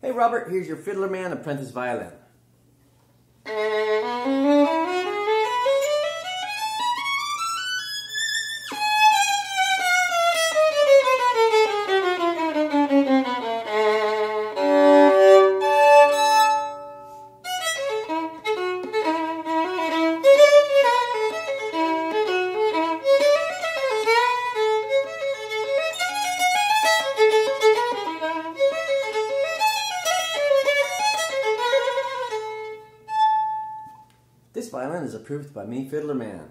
Hey Robert, here's your Fiddler Man Apprentice Violin. This violin is approved by me, Fiddler Man.